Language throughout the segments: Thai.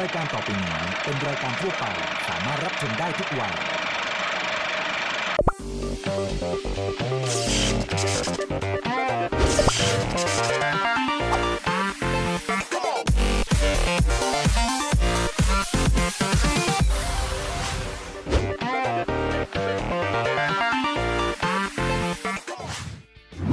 รายการต่อไปนี้เป็นรายการทั่วไปสามารถรับชมได้ทุกวัย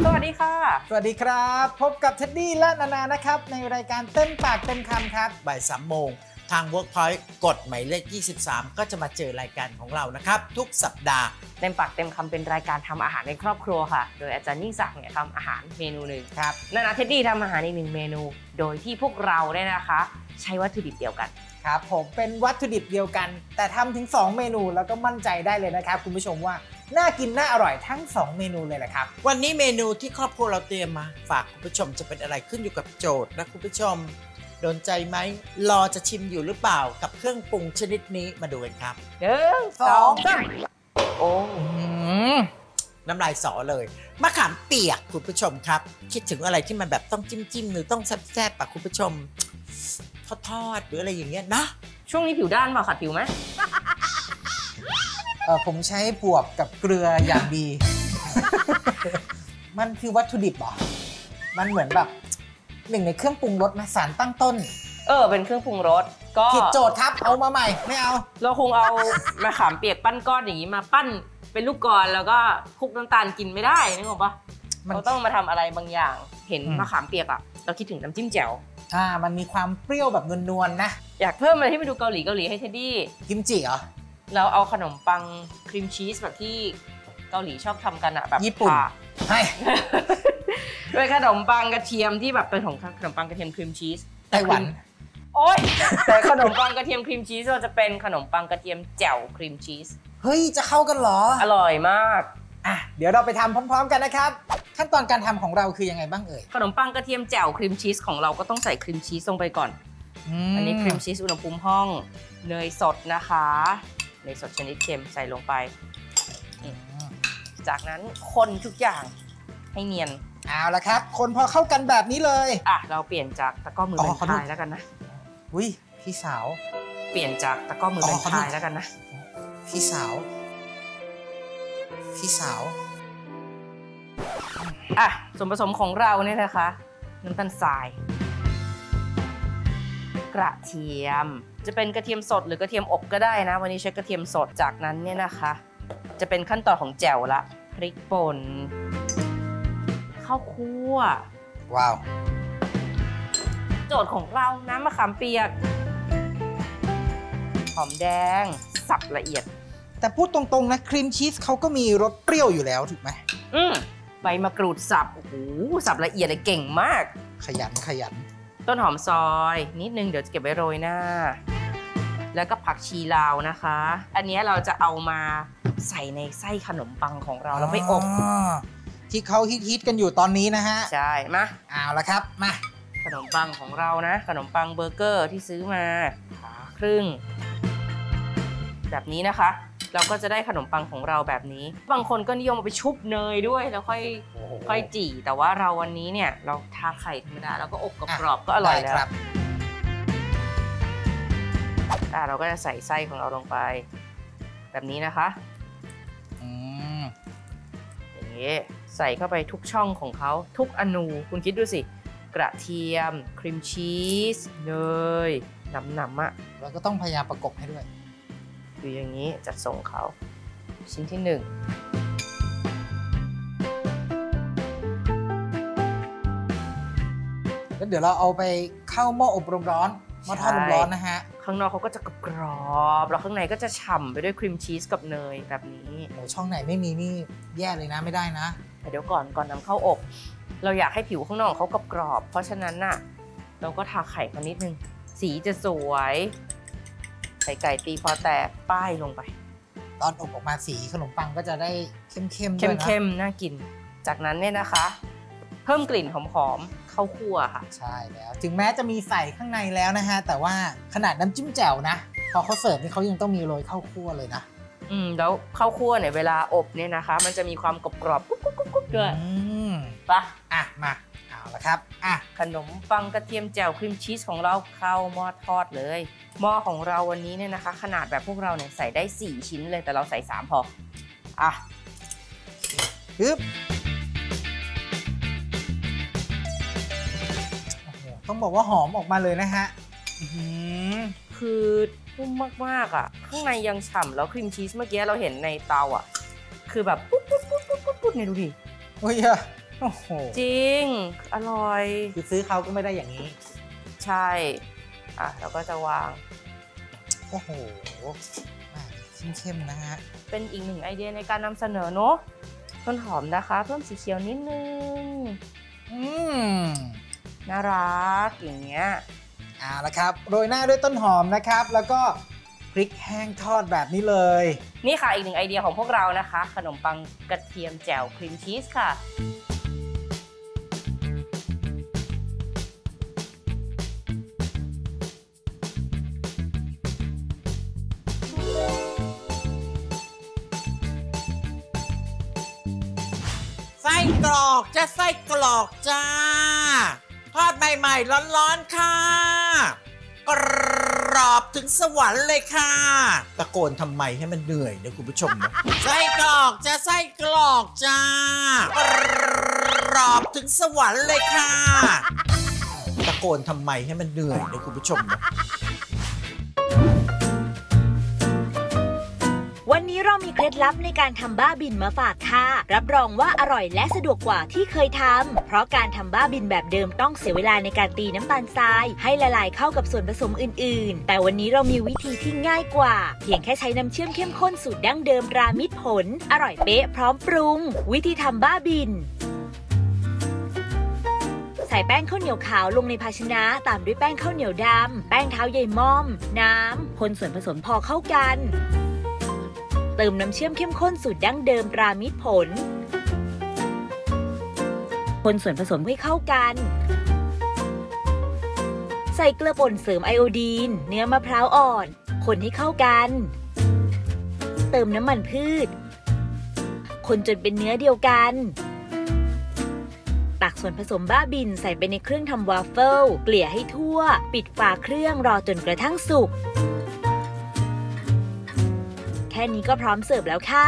สวัสดีค่ะ สวัสดีครับ พบกับเท็ดดี้และนานานะครับ ในรายการเต้นปากเต็มคำครับบ่ายสามโมง ทาง Workpoint กดหมายเลข 23 ก็จะมาเจอรายการของเรานะครับ ทุกสัปดาห์ เต็มปากเต็มคำเป็นรายการทำอาหารในครอบครัวค่ะ โดยอาจารย์นิ่งศักดิ์เนี่ยทำอาหารเมนูหนึ่งครับนานาเท็ดดี้ทำอาหารอีกหนึ่งเมนู โดยที่พวกเราเนี่ยนะคะ ใช้วัตถุดิบเดียวกัน ครับผมเป็นวัตถุดิบเดียวกัน แต่ทำถึง 2 เมนูแล้วก็มั่นใจได้เลยนะครับ คุณผู้ชมว่าน่ากินน่าอร่อยทั้ง 2 เมนูเลยแหละครับ วันนี้เมนูที่ครอบครัวเราเตรียมมา ฝากคุณผู้ชมจะเป็นอะไรขึ้นอยู่กับโจทย์นะคุณผู้ชม โดนใจไหมรอจะชิมอยู่หรือเปล่ากับเครื่องปรุงชนิดนี้มาดูกันครับหนึ่งสองสามโอ้น้ำลายสอเลยมะขามเปียกคุณผู้ชมครับ คิดถึงอะไรที่มันแบบต้องจิ้มจิ้มๆหรือต้องแซ่บๆปะคุณผู้ชม ทอดๆหรืออะไรอย่างเงี้ยนะ ช่วงนี้ผิวด้านมาขัดผิวไหมเออผมใช้บวบกับเกลืออย่างดี มันคือวัตถุดิบเหรอ มันเหมือนแบบ หนึ่งในเครื่องปรุงรสนะสารตั้งต้น เออ เป็นเครื่องปรุงรสก็ผิดโจทย์ครับ เอามาใหม่ ไม่เอา เราคงเอามะขามเปียกปั้นก้อนอย่างนี้มาปั้นเป็นลูกกลอนแล้วก็คลุกน้ำตาลกินไม่ได้นึกออกปะมันเราต้องมาทำอะไรบางอย่าง เห็นอืมมะขามเปียกอะเราคิดถึงน้ำจิ้มแจ่วอ่า มันมีความเปรี้ยวแบบนวลๆนะ อยากเพิ่มอะไรที่ไปดูเกาหลีเกาหลีให้เท็ดดี้กิมจิเหรอ เราเอาขนมปังครีมชีสแบบที่เกาหลีชอบทำกันอะแบบญี่ปุ่นผ่า ให้ด้วยขนมปังกระเทียมที่แบบเป็นของขนมปังกระเทียมครีมชีสไต้หวัน โอ๊ยแต่ขนมปังกระเทียมครีมชีสเราจะเป็นขนมปังกระเทียมแจ่วครีมชีสเฮ้ย จะเข้ากันเหรอ อร่อยมากอะเดี๋ยวเราไปทำพร้อม ๆ กันนะครับ ขั้นตอนการทำของเราคือยังไงบ้างเอ่ยขนมปังกระเทียมแจ่วครีมชีสของเราก็ต้องใส่ครีมชีสลงไปก่อนอันนี้ครีมชีสอุณหภูมิห้องเนยสดนะคะเนยสดชนิดเค็มใส่ลงไปอืม จากนั้นคนทุกอย่างให้เนียน เอาละครับ คนพอเข้ากันแบบนี้เลย อะเราเปลี่ยนจากตะกร้อมืออ๋เป็อนขอโทษ พายแล้วกันนะ อุ้ยพี่สาว เปลี่ยนจากตะกร้อมือเป็นอ๋อขอโทษ พายแล้วกันนะ พี่สาว พี่สาว อะส่วนผสมของเราเนี่ยนะคะ น้ำตาลทราย กระเทียม จะเป็นกระเทียมสดหรือกระเทียมอบก็ได้นะ วันนี้ใช้กระเทียมสดจากนั้นเนี่ยนะคะ จะเป็นขั้นตอนของแจ่วละ พริกป่นข้าวคั่ว ว้าว โจทย์ของเราน้ำมะขามเปียก หอมแดง สับละเอียด แต่พูดตรงๆนะครีมชีสเขาก็มีรสเปรี้ยวอยู่แล้วถูกไหมอืมใบมะกรูดสับ โอ้โห สับละเอียดเลยเก่งมาก ขยันขยัน ต้นหอมซอย นิดนึงเดี๋ยวจะเก็บไว้โรยหน้า แล้วก็ผักชีลาวนะคะ อันเนี้ยเราจะเอามา ใส่ในไส้ขนมปังของเราแล้วไปอบที่เขาฮิตๆกันอยู่ตอนนี้นะฮะ ใช่มาเอาละครับมาขนมปังของเรานะ ขนมปังเบอร์เกอร์ที่ซื้อมาผ่าครึ่ง แบบนี้นะคะ เราก็จะได้ขนมปังของเราแบบนี้ บางคนก็นิยมเอาไปชุบเนยด้วยแล้วค่อยค่อยจี่ แต่ว่าเราวันนี้เนี่ยเราทาไข่ธรรมดาแล้วก็อบกรอบๆก็อร่อยแล้ได้วครับอะเราก็จะใส่ไส้ของเราลงไป แบบนี้นะคะอืมอย่างนี้ ใส่เข้าไปทุกช่องของเขาทุกอนู คุณคิดดูสิ กระเทียม ครีมชีสเนยหนำๆอะเราก็ต้องพยายามประกบให้ด้วย อยู่อย่างนี้จัดส่งเขา ชิ้นที่หนึ่งแล้วเดี๋ยวเราเอาไปเข้าหม้ออบลมร้อนหม้อทอดลมร้อนนะฮะ ข้างนอกเขาก็จะกรอบๆแล้วข้างในก็จะฉ่ำไปด้วยครีมชีสกับเนยแบบนี้โหช่องไหนไม่มีนี่แย่เลยนะไม่ได้นะแต่เดี๋ยวก่อนก่อนนำเข้าอบ เราอยากให้ผิวข้างนอกเขากรอบๆเพราะฉะนั้นน่ะเราก็ทาไข่มานิดนึง สีจะสวยไข่ไก่ตีพอแตกป้ายลงไป ตอนอบออกมาสีขนมปังก็จะได้เข้มๆด้วยนะเข้มๆน่ากิน จากนั้นเนี่ยนะคะ เพิ่มกลิ่นหอมๆ ข้าวคั่วค่ะ ใช่แล้ว ถึงแม้จะมีใส่ข้างในแล้วนะฮะ แต่ว่าขนาดน้ำจิ้มแจ่วนะ พอเขาเสิร์ฟนี่เขายังต้องมีโรยข้าวคั่วเลยนะ อืม แล้วข้าวคั่วเนี่ยเวลาอบเนี่ยนะคะ มันจะมีความกรอบๆกรุบๆๆๆด้วยอืมปะอะ มา เอาละครับ อะ ขนมปังกระเทียมแจ่วครีมชีสของเราเข้าหม้อทอดเลย หม้อของเราวันนี้เนี่ยนะคะ ขนาดแบบพวกเราเนี่ยใส่ได้ 4 ชิ้นเลย แต่เราใส่ 3 พอ อะฮึบ ต้องบอกว่าหอมออกมาเลยนะฮะอื้อหือคือนุ่มมากๆอะ ข้างในยังฉ่ำแล้วครีมชีสเมื่อกี้เราเห็นในเตาอะ คือแบบปุ๊บปุ๊บปุ๊บปุ๊บปุ๊บปุ๊บเนี่ยดูดิโอ้ยอะโอ้โหจริง อร่อย คือซื้อเขาก็ไม่ได้อย่างนี้ ใช่ อะเราก็จะวาง โอ้โหอะเข้มๆนะฮะ เป็นอีกหนึ่งไอเดียในการนำเสนอเนาะต้นหอมนะคะ เพิ่มสีเขียวนิดนึง อืม น่ารักอย่างเงี้ยเอาละครับ โรยหน้าด้วยต้นหอมนะครับ แล้วก็พริกแห้งทอดแบบนี้เลย นี่ค่ะอีกหนึ่งไอเดียของพวกเรานะคะ ขนมปังกระเทียมแจ่วครีมชีสค่ะ ไส้กรอกจะไส้กรอกจ้า ทอดใหม่ๆร้อนๆค่ะกรอบถึงสวรรค์เลยค่ะ ตะโกนทำไมให้มันเหนื่อยนะคุณผู้ชมนะไส้กรอกจะไส้กรอกจ้ากรอบถึงสวรรค์เลยค่ะ ตะโกนทำไมให้มันเหนื่อยนะคุณผู้ชมนะ เรามีเคล็ดลับในการทำบ้าบินมาฝากค่ะ รับรองว่าอร่อยและสะดวกกว่าที่เคยทำเพราะการทำบ้าบินแบบเดิมต้องเสียเวลาในการตีน้ำตาลทราย ให้ละลายเข้ากับส่วนผสมอื่น ๆ แต่วันนี้เรามีวิธีที่ง่ายกว่า เพียงแค่ใช้น้ำเชื่อมเข้มข้นสูตรดั้งเดิมรามิตรผล อร่อยเป๊ะพร้อมปรุง วิธีทำบ้าบินใส่แป้งข้าวเหนียวขาวลงในภาชนะ ตามด้วยแป้งข้าวเหนียวดำ แป้งเท้าใยม่อม น้ำ คนส่วนผสมพอเข้ากัน เติมน้ำเชื่อมเข้มข้นสูตรดั้งเดิมรามิตรผล คนส่วนผสมให้เข้ากัน ใส่เกลือป่นเสริมไอโอดีน เนื้อมะพร้าวอ่อน คนให้เข้ากัน เติมน้ำมันพืช คนจนเป็นเนื้อเดียวกัน ตักส่วนผสมบ้าบินใส่ไปในเครื่องทำวาฟเฟิล เกลี่ยให้ทั่ว ปิดฝาเครื่องรอจนกระทั่งสุก นี้ก็พร้อมเสิร์ฟแล้วค่ะ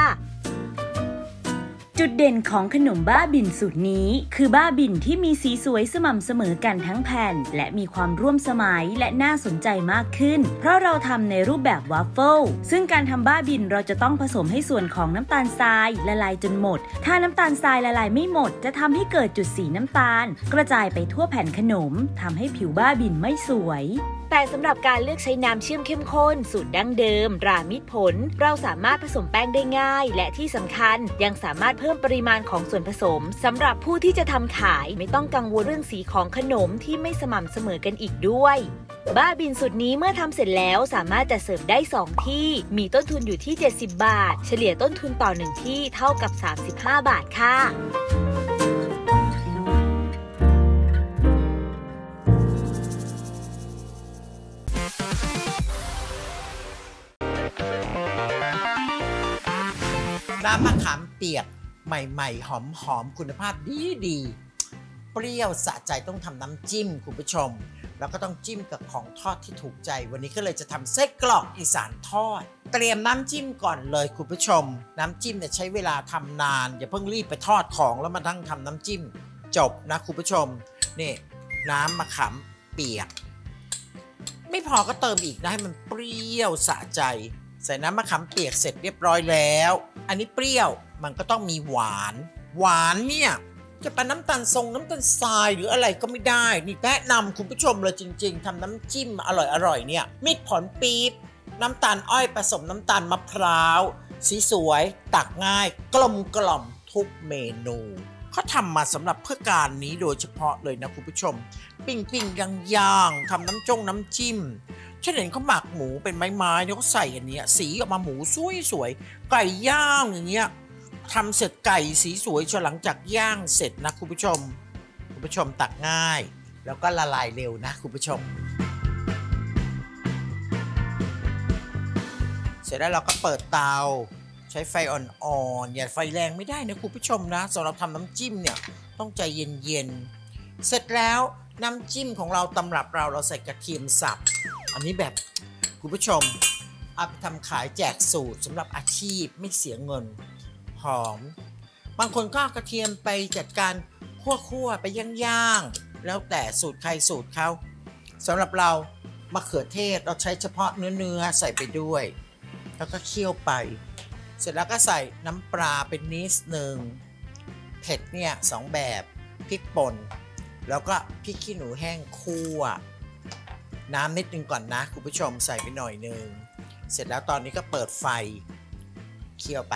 จุดเด่นของขนมบ้าบินสูตรนี้ คือบ้าบินที่มีสีสวยสม่ำเสมอกันทั้งแผ่น และมีความร่วมสมัยและน่าสนใจมากขึ้น เพราะเราทำในรูปแบบวาฟเฟิลซึ่งการทำบ้าบินเราจะต้องผสมให้ส่วนของน้ำตาลทรายละลายจนหมด ถ้าน้ำตาลทรายละลายไม่หมด จะทำให้เกิดจุดสีน้ำตาล กระจายไปทั่วแผ่นขนมทำให้ผิวบ้าบินไม่สวย แต่สำหรับการเลือกใช้น้ำเชื่อมเข้มข้น สูตรดั้งเดิม ตรามิตรผล เราสามารถผสมแป้งได้ง่าย และที่สำคัญยังสามารถเพิ่มปริมาณของส่วนผสมสำหรับผู้ที่จะทำขายไม่ต้องกังวลเรื่องสีของขนมที่ไม่สม่ำเสมอกันอีกด้วย บ้าบินสูตรนี้เมื่อทำเสร็จแล้วสามารถจะเสิร์ฟได้ 2 ที่ มีต้นทุนอยู่ที่ 70 บาท เฉลี่ยต้นทุนต่อ 1 ที่เท่ากับ 35 บาทค่ะน้ำมะขามเปียก ใหม่ๆ หอมๆ คุณภาพดีๆ เปรี้ยวสะใจต้องทำน้ำจิ้มคุณผู้ชม แล้วก็ต้องจิ้มกับของทอดที่ถูกใจ วันนี้ก็เลยจะทำไส้กรอกอีสานทอด เตรียมน้ำจิ้มก่อนเลยคุณผู้ชม น้ำจิ้มเนี่ยใช้เวลาทำนาน อย่าเพิ่งรีบไปทอดของแล้วมาทั้งทำน้ำจิ้ม จบนะคุณผู้ชม นี่น้ำมะขามเปียก ไม่พอก็เติมอีกนะให้มันเปรี้ยวสะใจ ใส่น้ำมะขามเปียกเสร็จเรียบร้อยแล้ว อันนี้เปรี้ยว มันก็ต้องมีหวาน หวานเนี่ยจะเป็นน้ำตาลทรงน้ำตาลทรายหรืออะไรก็ไม่ได้ นี่แนะนำคุณผู้ชมเลยจริง ๆทำน้ำจิ้มอร่อยๆเนี่ยมีดผลปี๊บน้ำตาลอ้อยผสมน้ำตาลมะพร้าว สีสวย ตักง่าย กลมกล่อมทุกเมนูเขาทำมาสำหรับเพื่อการนี้โดยเฉพาะเลยนะคุณผู้ชม ปิ้งปิ้งย่างย่างๆทำน้ำจงน้ำจิ้มฉันเห็นเขาหมักหมูเป็นไม้ๆแล้วก็ใส่อันเนี้ยสีออกมาหมูสวยๆไก่ย่างอย่างเงี้ย ทำเสร็จไก่สีสวยชหลังจากย่างเสร็จนะคุณผู้ชม คุณผู้ชมตักง่าย แล้วก็ละลายเร็วนะคุณผู้ชม เสร็จแล้วเราก็เปิดเตา ใช้ไฟอ่อนๆอย่าไฟแรงไม่ได้นะคุณผู้ชมนะสำหรับทำน้ำจิ้มเนี่ยต้องใจเย็นๆ เสร็จแล้วน้ำจิ้มของเราตำรับเราเราใส่กระเทียมสับ อันนี้แบบคุณผู้ชมเอาไปทำขายแจกสูตรสำหรับอาชีพไม่เสียเงิน หอม บางคนก็กระเทียมไปจัดการคั่วๆไปย่างๆ แล้วแต่สูตรใครสูตรเขาสำหรับเรามะเขือเทศเราใช้เฉพาะเนื้อๆใส่ไปด้วย แล้วก็เคี่ยวไป เสร็จแล้วก็ใส่น้ำปลาเป็นนิดหนึ่งเผ็ดเนี่ยสองแบบพริกป่น แล้วก็พริกขี้หนูแห้งคั่ว น้ำนิดนึงก่อนนะ คุณผู้ชมใส่ไปหน่อยนึง เสร็จแล้วตอนนี้ก็เปิดไฟเคี่ยวไป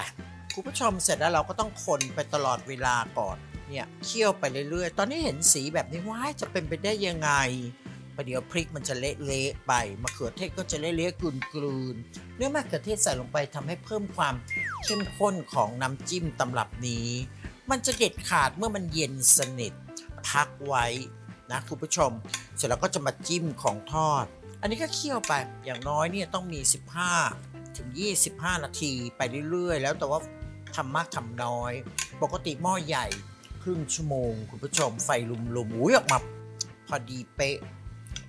คุณผู้ชมเสร็จแล้วเราก็ต้องคนไปตลอดเวลาก่อนเนี่ยเคี่ยวไปเรื่อยๆ ตอนนี้เห็นสีแบบนี้ว้ายจะเป็นไปได้ยังไงประเดี๋ยวพริกมันจะเละๆไปมะเขือเทศก็จะเละๆกลืนๆเนื้อมะเขือเทศใส่ลงไปทำให้เพิ่มความเข้มข้นของน้ำจิ้มตำรับนี้ มันจะเด็ดขาดเมื่อมันเย็นสนิทพักไว้นะคุณผู้ชม เสร็จแล้วก็จะมาจิ้มของทอด อันนี้ก็เคี่ยวไปอย่างน้อยเนี่ยต้องมี 15 ถึง 25 นาทีไปเรื่อยๆ แล้วแต่ว่า ทำมากทำน้อย ปกติหม้อใหญ่ครึ่งชั่วโมง คุณผู้ชมไฟลุมๆอุ้ยออกมาพอดีเป๊ะ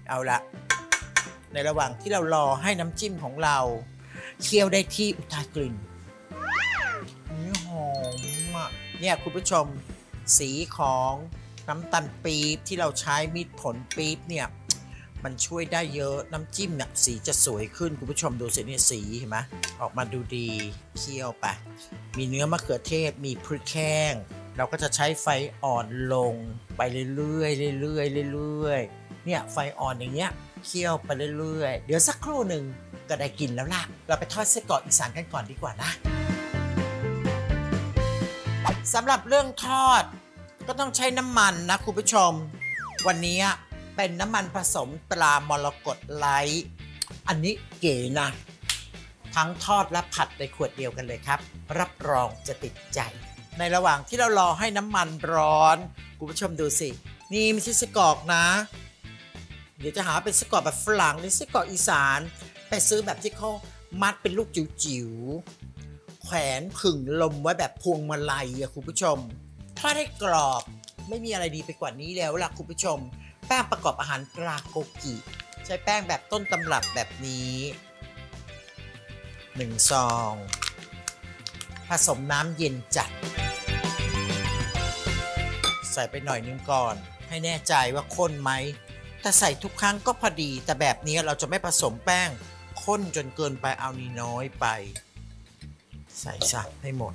เอาละ ในระหว่างที่เรารอให้น้ำจิ้มของเรา เคี่ยวได้ที่อุทากลิ่นนี่หอมอะเนี่ยคุณผู้ชมสีของน้ำตาลปี๊บที่เราใช้มีดผลปี๊บเนี่ย มันช่วยได้เยอะน้ำจิ้มเนี่ยสีจะสวยขึ้นคุณผู้ชมดูสิเนี่ยสีเห็นไหมออกมาดูดีเคี่ยวไป มีเนื้อมะเขือเทศมีพริกแห้งเราก็จะใช้ไฟอ่อนลงไปเรื่อยๆเรื่อยๆเรื่อยๆเนี่ยไฟอ่อนอย่างเงี้ยเคี่ยวไปเรื่อยๆ เดี๋ยวสักครู่หนึ่งก็ได้กินแล้วล่ะ เราไปทอดไส้กรอกอีสานกันก่อนดีกว่านะสำหรับเรื่องทอดก็ต้องใช้น้ำมันนะคุณผู้ชม วันนี้ เป็นน้ำมันผสมตรามรกตไลท์อันนี้เก๋นะ ทั้งทอดและผัดในขวดเดียวกันเลยครับ รับรองจะติดใจ ในระหว่างที่เรารอให้น้ำมันร้อน คุณผู้ชมดูสิ นี่ไม่ใช่สกอกนะ เดี๋ยวจะหาเป็นสกอกแบบฝรั่งหรือสกอกอีสาน ไปซื้อแบบที่เขามัดเป็นลูกจิ๋วๆ แขวนผึ่งลมไว้แบบพวงมาลัยอะคุณผู้ชมทอดให้กรอบไม่มีอะไรดีไปกว่านี้แล้วล่ะคุณผู้ชม แป้งประกอบอาหารตราโกกิ ใช้แป้งแบบต้นตำรับแบบนี้หนึ่งซอง ผสมน้ำเย็นจัด ใส่ไปหน่อยนึงก่อน ให้แน่ใจว่าข้นไหมแต่ใส่ทุกครั้งก็พอดี แต่แบบนี้เราจะไม่ผสมแป้งข้นจนเกินไปเอานี่น้อยไป ใส่ซะให้หมด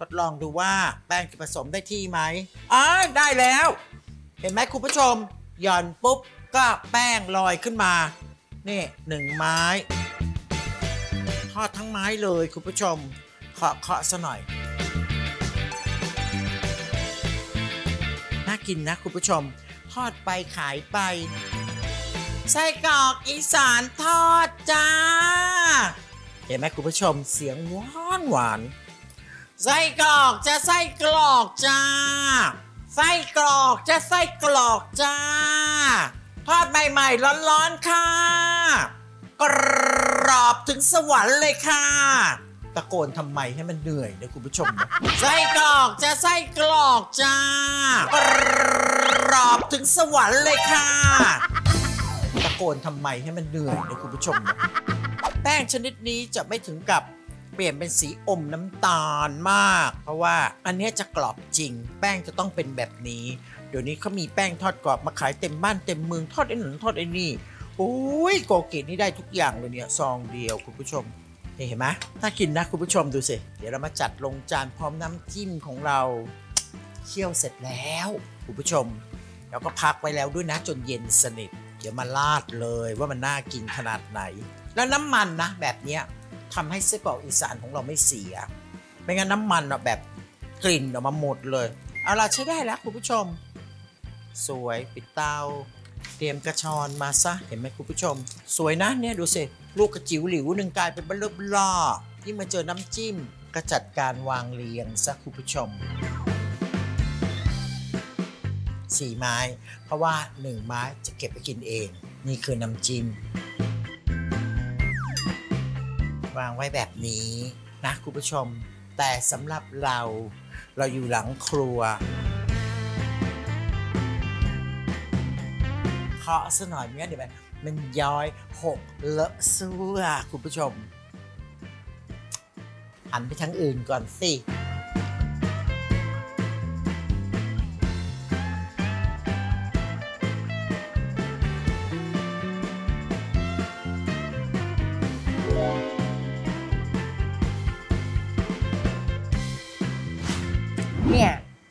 ทดลองดูว่าแป้งจะผสมได้ที่ไหมอ่าได้แล้ว เห็นไหมคุณผู้ชม หย่อนปุ๊บก็แป้งลอยขึ้นมา นี่หนึ่งไม้ ทอดทั้งไม้เลยคุณผู้ชมเคาะเคาะซะหน่อย น่ากินนะคุณผู้ชม ทอดไปขายไป ไส้กรอกอีสานทอดจ้า เห็นไหมคุณผู้ชมเสียงหวานหวาน ไส้กรอกจะไส้กรอกจ้า ไส้กรอกจะไส้กรอกจ้า ทอดใหม่ๆร้อนๆค่ะ กรอบถึงสวรรค์เลยค่ะ ตะโกนทำไมให้มันเหนื่อยนะคุณผู้ชมนะไส้กรอกจะไส้กรอกจ้า กรอบถึงสวรรค์เลยค่ะ ตะโกนทำไมให้มันเหนื่อยนะคุณผู้ชมนะแป้งชนิดนี้จะไม่ถึงกับ ปลี่ยนเป็นสีอมน้ำตาลมาก เพราะว่าอันนี้จะกรอบจริง แป้งจะต้องเป็นแบบนี้ เดี๋ยวนี้เขามีแป้งทอดกรอบมาขายเต็มบ้านเต็มเมืองทอดไอ้หนุนทอดไอ้นี่โอ้ยโกเกตนี่ได้ทุกอย่างเลยเนี่ยซองเดียวคุณผู้ชมนี่เห็นไหมน่ากินนะคุณผู้ชมดูสิ เดี๋ยวเรามาจัดลงจานพร้อมน้ำจิ้มของเราเคี่ยวเสร็จแล้วคุณผู้ชม แล้วก็พักไว้แล้วด้วยนะจนเย็นสนิท เดี๋ยวมาลาดเลยว่ามันน่ากินขนาดไหน แล้วน้ำมันนะแบบเนี้ย ทำให้ไส้กรอกอีสานของเราไม่เสีย ไม่งั้นน้ำมันอะแบบกลิ่นออกมาหมดเลย เอาล่ะใช้ได้แล้วคุณผู้ชม สวยปิดเตา เตรียมกระชอนมาซะเห็นไหมคุณผู้ชม สวยนะเนี่ยดูสิลูกกระจิ๋วหลิวหนึ่งกลายเป็นเบลอล่อที่มาเจอน้ำจิ้มก็จัดการวางเรียงซะคุณผู้ชมสี่ไม้ เพราะว่าหนึ่งไม้จะเก็บไปกินเอง นี่คือน้ำจิ้ม วางไว้แบบนี้นะคุณผู้ชม แต่สำหรับเรา เราอยู่หลังครัวเคาะซะหน่อยเมื่อเดี๋ยวมันมันย้อยหกเลอะซั่วคุณผู้ชมหันไปทางอื่นก่อนสิ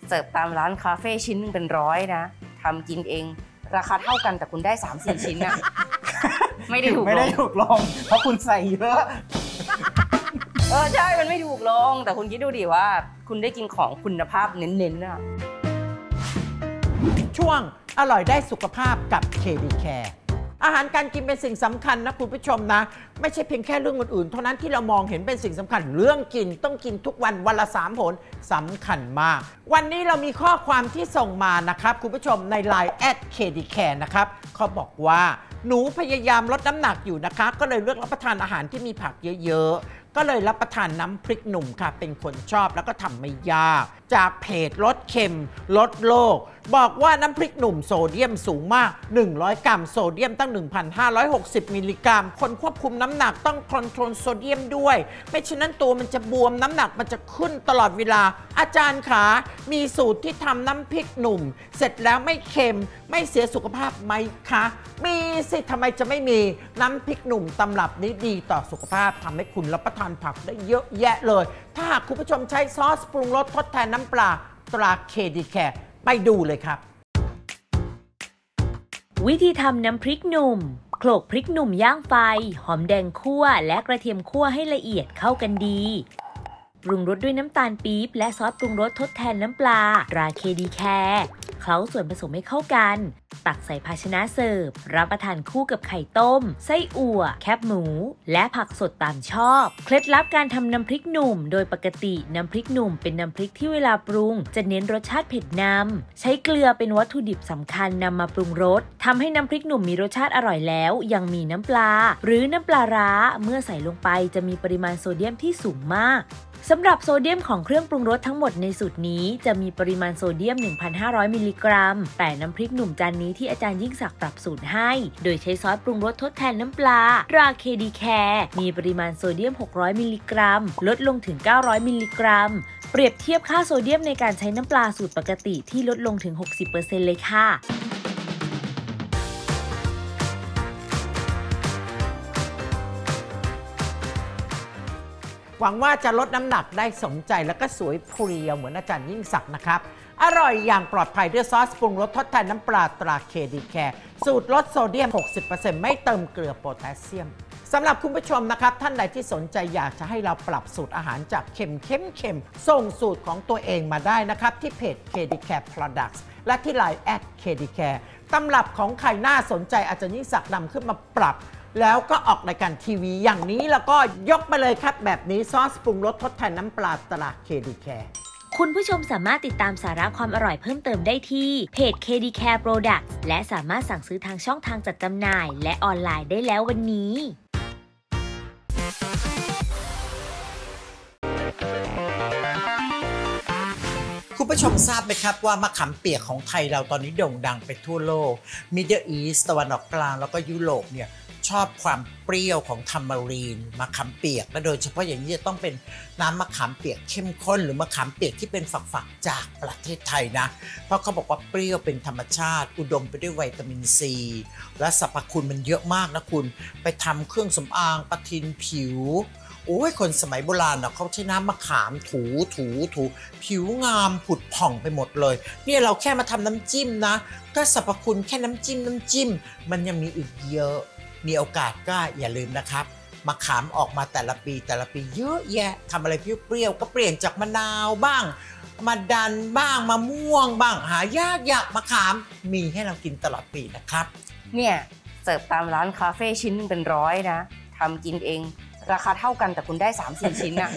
เนี่ยเสิร์ฟตามร้านคาเฟ่ชิ้นหนึงเป็นร้อยนะทำกินเอง ราคาเท่ากันแต่คุณได้ 3 4 ชิ้นอะ ไม่ได้ถูกไม่ลได้งถูกลง เพราะคุณใส่เยอะ เออใช่ มันไม่ถูกลง แต่คุณคิดดูดิว่า คุณได้กินของคุณภาพเน้นๆอะ ช่วงอร่อยได้สุขภาพกับ KB Care อาหารการกินเป็นสิ่งสำคัญนะคุณผู้ชมนะ ไม่ใช่เพียงแค่เรื่องอื่นๆเท่านั้นที่เรามองเห็นเป็นสิ่งสำคัญ เรื่องกินต้องกินทุกวันวันละสามผลสำคัญมาก วันนี้เรามีข้อความที่ส่งมานะครับ คุณผู้ชมใน Line add KD Care นะครับเขาบอกว่าหนูพยายามลดน้ำหนักอยู่นะคะ ก็เลยเลือกรับประทานอาหารที่มีผักเยอะๆ ก็เลยรับประทานน้ำพริกหนุ่มค่ะ เป็นคนชอบแล้วก็ทำไม่ยาก จากเพจลดเค็มลดโรค บอกว่าน้ำพริกหนุ่มโซเดียมสูงมาก 100 กรัมโซเดียมตั้ง 1,560 มิลลิกรัม คนควบคุมน้ำหนักต้อง control โซเดียมด้วย ไม่ฉะนั้นตัวมันจะบวมน้ำหนักมันจะขึ้นตลอดเวลา อาจารย์ขา มีสูตรที่ทำน้ำพริกหนุ่ม เสร็จแล้วไม่เค็ม ไม่เสียสุขภาพไหมคะ มีสิทำไมจะไม่มีน้ำพริกหนุ่มตำรับนี้ดีต่อสุขภาพทำให้คุณรับประทานผักได้เยอะแยะเลย ถ้าหากคุณผู้ชมใช้ซอสปรุงรสทดแทนน้ำปลาตราเคดีแคร์ไปดูเลยครับ วิธีทำน้ำพริกหนุ่ม โขลกพริกหนุ่มย่างไฟ หอมแดงคั่ว และกระเทียมคั่วให้ละเอียดเข้ากันดี ปรุงรสด้วยน้ำตาลปี๊บและซอสปรุงรสทดแทนน้ำปลาตรา KD Care เคล้าส่วนผสมให้เข้ากัน ตักใส่ภาชนะเสิร์ฟ รับประทานคู่กับไข่ต้ม ไส้อั่ว แคบหมู และผักสดตามชอบ เคล็ดลับการทำน้ำพริกหนุ่ม โดยปกติน้ำพริกหนุ่มเป็นน้ำพริกที่เวลาปรุง จะเน้นรสชาติเผ็ดนำใช้เกลือเป็นวัตถุดิบสำคัญนำมาปรุงรสทำให้น้ำพริกหนุ่มมีรสชาติอร่อยแล้ว ยังมีน้ำปลา หรือน้ำปลาร้าเมื่อใส่ลงไปจะมีปริมาณโซเดียมที่สูงมากสำหรับโซเดียมของเครื่องปรุงรสทั้งหมดในสูตรนี้จะมีปริมาณโซเดียม 1,500มิลลิกรัม แต่น้ำพริกหนุ่มจานนี้ที่อาจารย์ยิ่งศักดิ์ปรับสูตรให้ โดยใช้ซอสปรุงรสทดแทนน้ำปลา ตรา KD Care มีปริมาณโซเดียม 600 มิลลิกรัม ลดลงถึง 900 มิลลิกรัม เปรียบเทียบค่าโซเดียมในการใช้น้ำปลาสูตรปกติที่ลดลงถึง 60%เลยค่ะ หวังว่าจะลดน้ำหนักได้สมใจแล้วก็สวยเพรียวเหมือนอาจารย์ยิ่งศักดิ์นะครับ อร่อยอย่างปลอดภัยด้วยซอสปรุงรสทดแทนน้ำปลาตรา KD Care สูตรลดโซเดียม 60%ไม่เติมเกลือโพแทสเซียมสำหรับคุณผู้ชมนะครับ ท่านใดที่สนใจอยากจะให้เราปรับสูตรอาหารจากเค็มเข้มเค็มส่งสูตรของตัวเองมาได้นะครับ ที่เพจ KD Care Products และที่ Line add KD Care ตำรับของใครน่าสนใจอาจารย์ยิ่งศักดิ์นำขึ้นมาปรับ แล้วก็ออกรายการทีวีอย่างนี้แล้วก็ยกมาเลยครับ แบบนี้ซอสปรุงรสทดแทนน้ำปลาตราเคดีแคร์คุณผู้ชมสามารถติดตามสาระความอร่อยเพิ่มเติมได้ที่เพจ KD Care Product และสามารถสั่งซื้อทางช่องทางจัดจำหน่าย และออนไลน์ได้แล้ววันนี้ คุณผู้ชมทราบไหมครับว่ามะขามเปียกของไทยเราตอนนี้โด่งดังไปทั่วโลกมิดเดิลอีสตะวันออกกลางแล้วก็ยุโรปเนี่ย ชอบความเปรี้ยวของทัมมารีนมะขามเปียก และโดยเฉพาะอย่างนี้จะต้องเป็นน้ำมะขามเปียกเข้มข้น หรือมะขามเปียกที่เป็นฝักๆจากประเทศไทยนะ เพราะเขาบอกว่าเปรี้ยวเป็นธรรมชาติ อุดมไปด้วยวิตามินซี และสรรพคุณมันเยอะมากนะคุณ ไปทำเครื่องสำอางประทินผิวโอ้ยคนสมัยโบราณเนาะเขาใช้น้ำมะขามถูถูถูผิวงามผุดผ่องไปหมดเลย เนี่ยเราแค่มาทำน้ำจิ้มนะ ก็สรรพคุณแค่น้ำจิ้มน้ำจิ้ม มันยังมีอีกเยอะ มีโอกาสก็อย่าลืมนะครับมะขามออกมาแต่ละปีแต่ละปีเยอะแยะทำอะไรเปรี้ยวๆก็เปลี่ยนจากมะนาวบ้างมาดันบ้างมะม่วงบ้างหายากอยากมะขามมีให้เรากินตลอดปีนะครับ เนี่ยเสิร์ฟตามร้านคาเฟ่ชิ้นหนึ่งเป็นร้อยนะทำกินเอง ราคาเท่ากันแต่คุณได้3 4ชิ้นอะ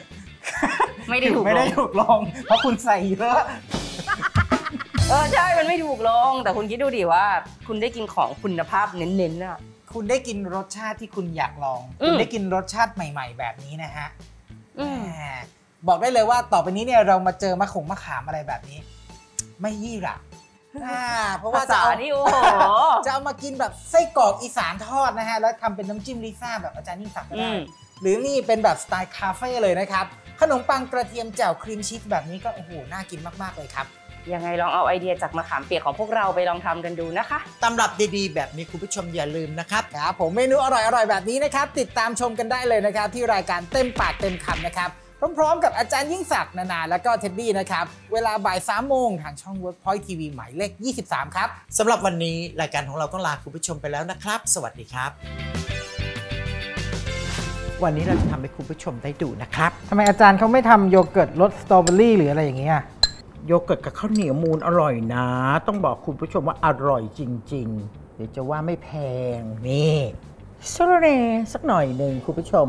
ไม่ได้ถูกไม่ลได้งถูกลงเพราะคุณใส่เยอะเออใช่มันไม่ถูกลง แต่คุณคิดดูดิว่า คุณได้กินของคุณภาพเน้นๆอะ คุณได้กินรสชาติที่คุณอยากลองอืมคุณได้กินรสชาติใหม่ ๆ แบบนี้นะฮะอืมแหมบอกได้เลยว่าต่อไปนี้เนี่ยเรามาเจอมะขงมะขามอะไรแบบนี้ ไม่ยี่หระอ่าเพราะว่าภาจะษาเอานี่โอ้โหจะเอามากินแบบไส้กรอกอีสานทอดนะฮะ แล้วทำเป็นน้ำจิ้มลิซ่าแบบอาจารย์นิ่งศักดิ์ก็อืได้มหรือนี่เป็นแบบสไตล์คาเฟ่เลยนะครับ ขนมปังกระเทียมแจ่วครีมชีสแบบนี้ก็โอ้โหน่ากินมากๆเลยครับ ยังไงลองเอาไอเดียจากมะขามเปียกของพวกเราไปลองทำกันดูนะคะตำรับดีๆ แบบนี้คุณผู้ชมอย่าลืมนะครับครับผมเมนูอร่อยๆแบบนี้นะครับ ติดตามชมกันได้เลยนะครับ ที่รายการเต็มปากเต็มคำนะครับ พร้อมๆ กับอาจารย์ยิ่งศักดิ์นานา แล้วก็เท็ดดี้นะครับ เวลาบ่าย3ามโมงทางช่อง Workpoint TV หมายเลข 23 ครับสำหรับวันนี้รายการของเราต้องลาคุณผู้ชมไปแล้วนะครับ สวัสดีครับ วันนี้เราจะทำให้คุณผู้ชมได้ดูนะครับทำไมอาจารย์เขาไม่ทำโยเกิร์ตรสสตรอเบอรี่หรืออะไรอย่างเงี้ย โยเกิร์ตกับข้าวเหนียวมูนอร่อยนะ ต้องบอกคุณผู้ชมว่าอร่อยจริง ๆ เดี๋ยวจะว่าไม่แพงนี่ซโรเนสักหน่อยหนึ่งคุณผู้ชม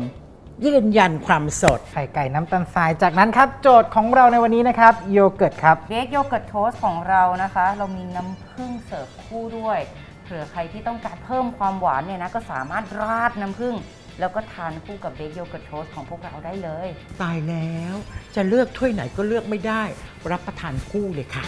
ยืนยันความสด ไข่ไก่น้ำตาลทราย จากนั้นครับ โจทย์ของเราในวันนี้นะครับ โยเกิร์ตครับ เบคโยเกิร์ตโทสต์ของเรานะคะ เรามีน้ำผึ้งเสิร์ฟคู่ด้วย เผื่อใครที่ต้องการเพิ่มความหวานเนี่ยนะก็สามารถราดน้ำผึ้ง แล้วก็ทานคู่กับ baked yogurt toast ของพวกเราได้เลย ตายแล้ว จะเลือกถ้วยไหนก็เลือกไม่ได้ รับประทานคู่เลยค่ะ